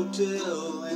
hotel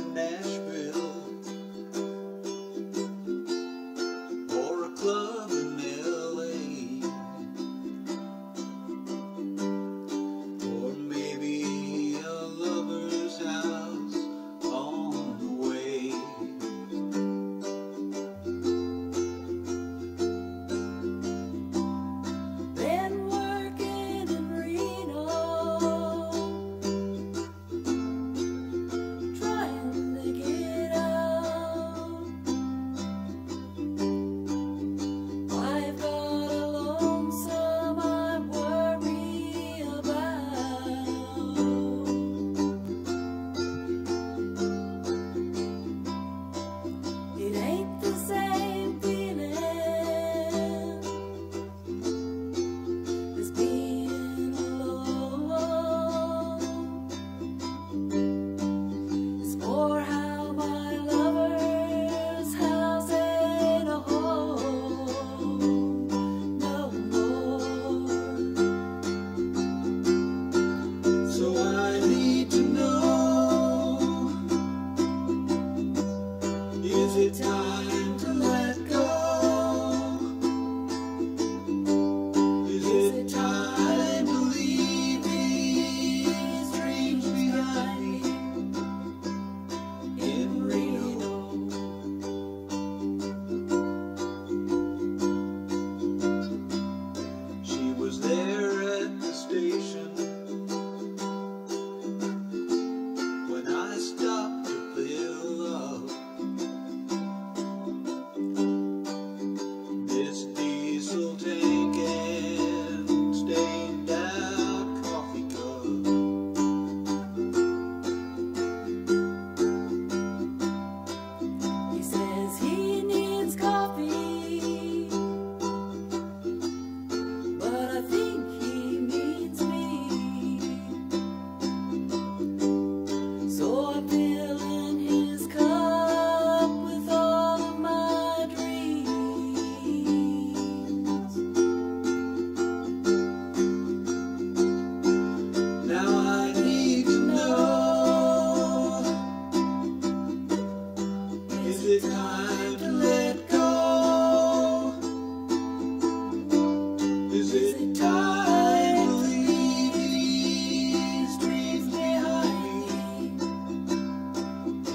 Is it time to leave these dreams behind me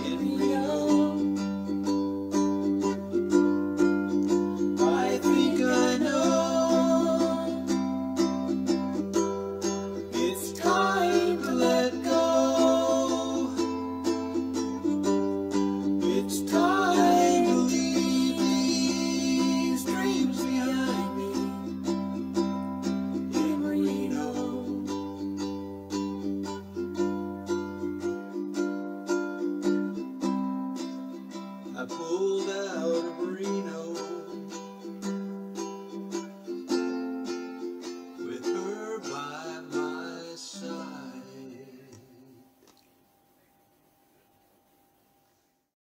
in know? I think I know it's time to let go. It's time. I pulled out.